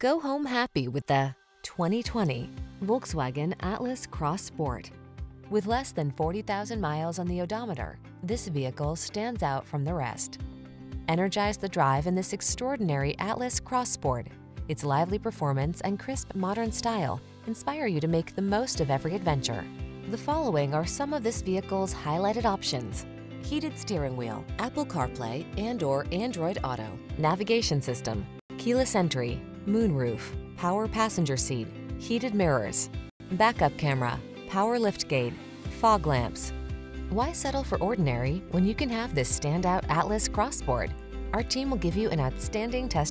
Go home happy with the 2020 Volkswagen Atlas Cross Sport. With less than 40,000 miles on the odometer, this vehicle stands out from the rest. Energize the drive in this extraordinary Atlas Cross Sport. Its lively performance and crisp modern style inspire you to make the most of every adventure. The following are some of this vehicle's highlighted options. Heated steering wheel, Apple CarPlay and or Android Auto, navigation system, keyless entry, moonroof, power passenger seat, heated mirrors, backup camera, power liftgate, fog lamps. Why settle for ordinary when you can have this standout Atlas Cross Sport? Our team will give you an outstanding test